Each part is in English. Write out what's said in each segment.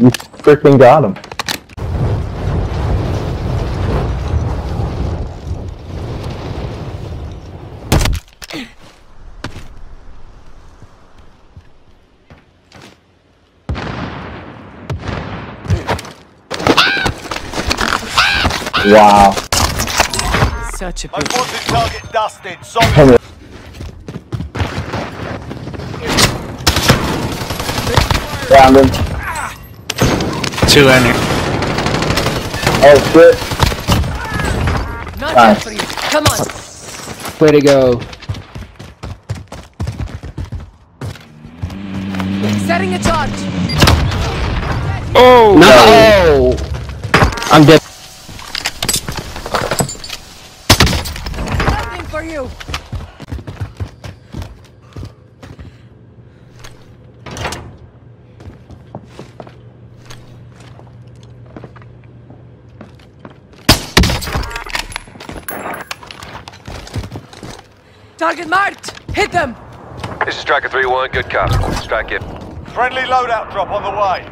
You freaking got him. Wow. Such a Most bitch. wanted target dusted. Solid. Come. Found him. Two enemy. Oh shit. Not Nice. for you. Come on. Way to go. Setting a charge. Oh! No! I'm dead. Nothing for you. Target marked. Hit them. This is Striker 3-1, good cop. Strike it. Friendly loadout drop on the way.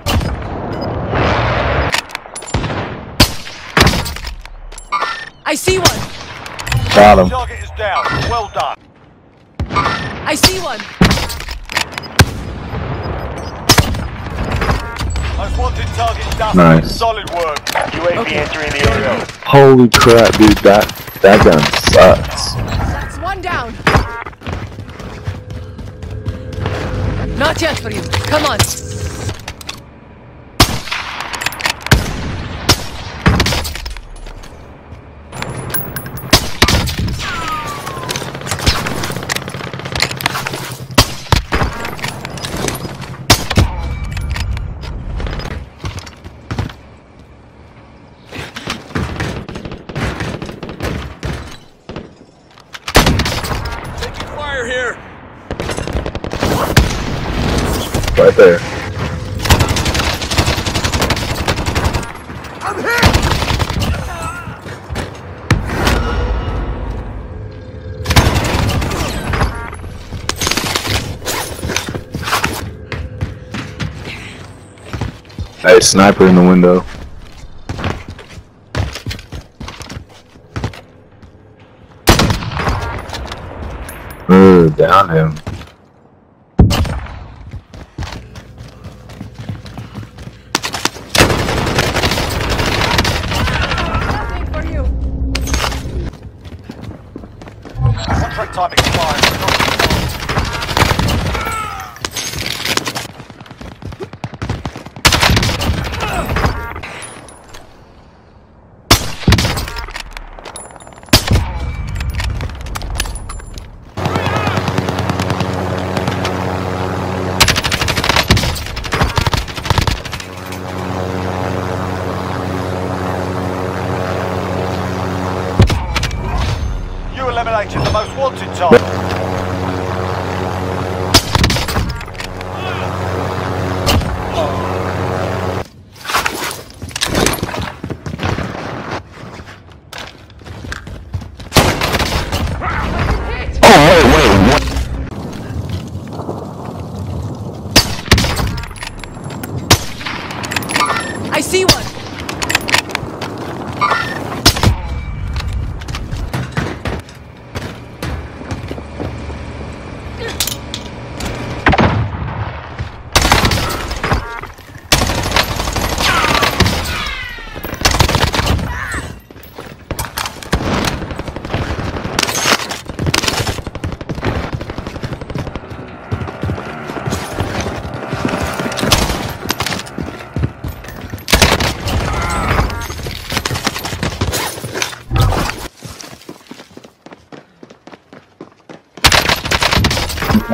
I see one. Got him. Target is down. Well done. I see one. Most target dusted. Nice. Solid work. UAV entering the area. Holy crap, dude. That that gun sucks. Down. Not yet for you. Come on. Right there. I'm hit. Hey, sniper in the window. Ooh, down him. Nothing for you. Contract time expired. You eliminated the most wanted target. I see one.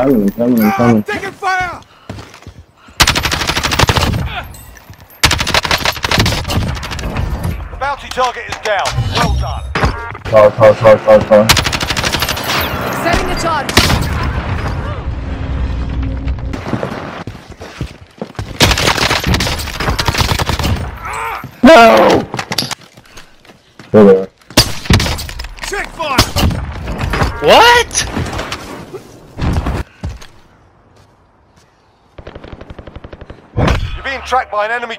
I'm coming, I'm ah, coming, I'm. Taking fire. The bounty target is down. Well done. Car, car, car, car, car. Setting a charge. No! There they are. Check fire. What? Being tracked by an enemy.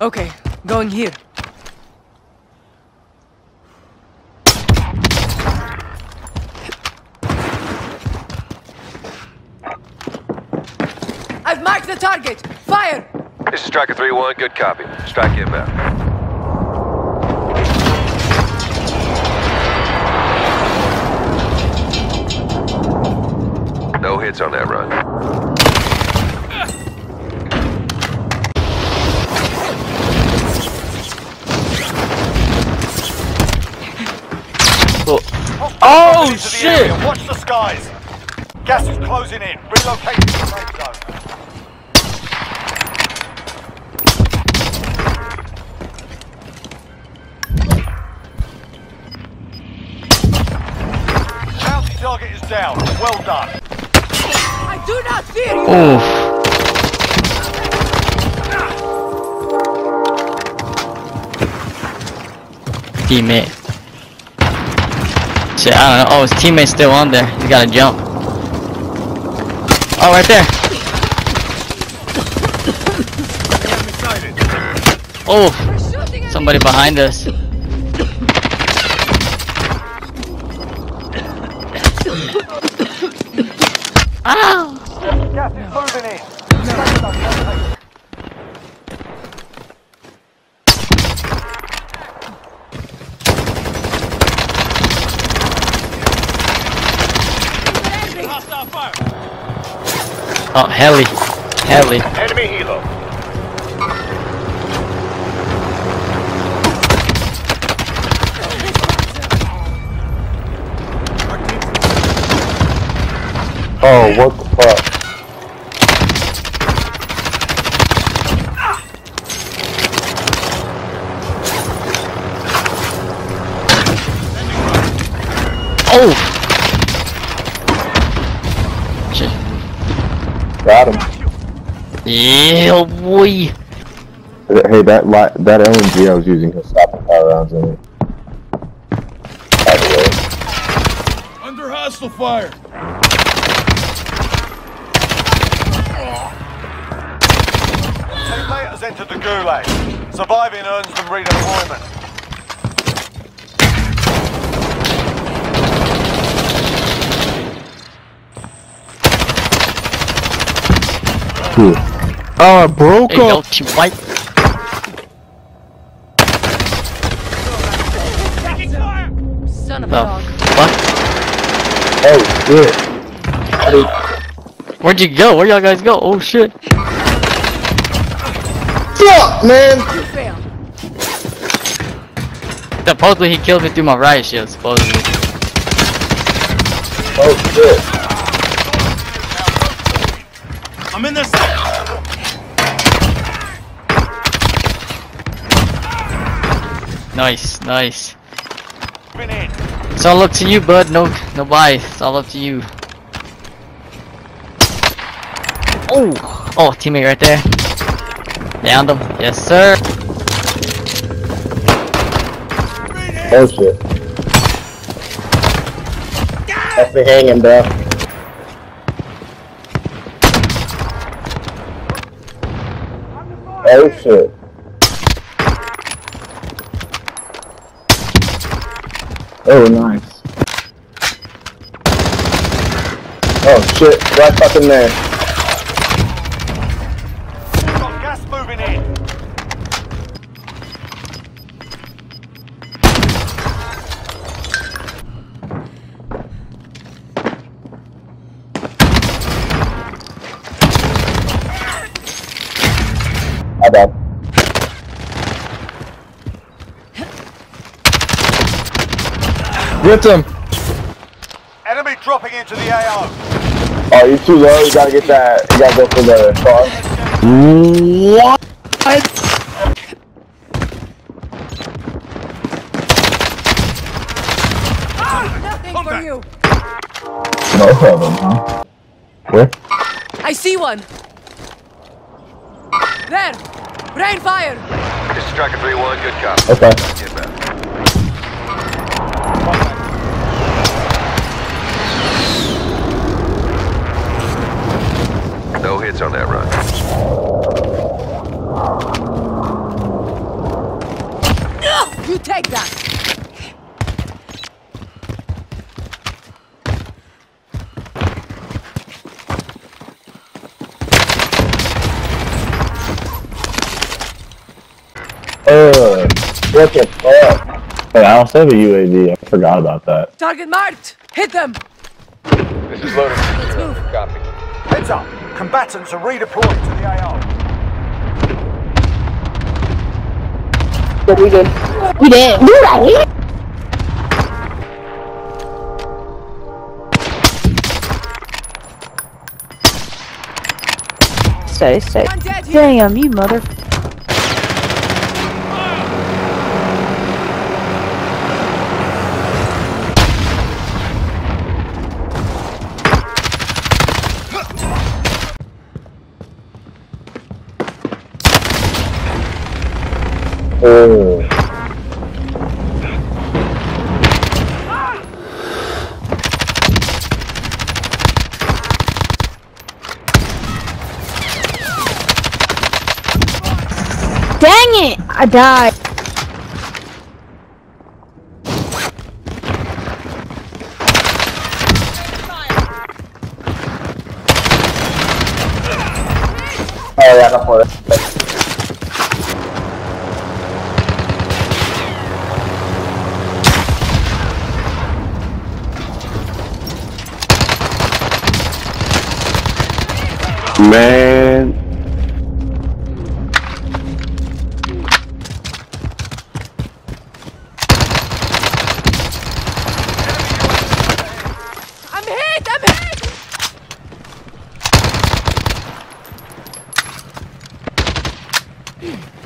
Okay, going here. I've marked the target. Fire! This is Striker 3-1, good copy. Strike inbound. No hits on that run. Oh shit. Watch the skies. Gas is closing in. Relocating down. Well done. I do not fear you! Oof. Teammate. Shit, I don't know. Oh, his teammate's still on there. He's gotta jump. Oh, right there. Oh, They're shooting at somebody behind us. Ow! Gas is moving in. Oh, heli. Heli. Enemy Oh, what the fuck? Oh! Shit. Got him. Yeah, boy. Hey, that li- that LMG I was using has stopping power rounds in it. By the way. Under hostile fire. Teammate has entered the gulag. Surviving earns them redeployment. Oh, I broke There you go, team white. Son of a The dog. fuck? Oh shit. Where'd you go? Where y'all guys go? Oh shit. Fuck, man. You failed. Supposedly he killed me through my riot shield, supposedly. Oh shit. I'm in this. Nice, nice. Moving in. It's all up to you, bud. No, no bye. It's all up to you. Oh, oh, teammate right there. Downed him. Yes, sir. Oh shit. That's me hanging, bro. Oh shit. Oh, nice. Oh shit, right fucking there. My bad. Get him! Enemy dropping into the AO. Oh, you're too low. You gotta get that. You gotta go for the car. Nothing for you. No problem, huh? Where? I see one. There. Rain fire. This is Striker 3-1, good copy. Okay. Strike inbound. No hits on that run. You take that. Uh, what the fuck? Hey, I also have a UAV. I forgot about that. Target marked. Hit them. This is loading. Copy. Heads up. Combatants are redeployed to the AO. We did. We did. Dude, I hate Stay, stay. One. Damn, you mother. Oh. Dang it! I died. Oh, yeah, no por Man. I'm hit. I'm hit. One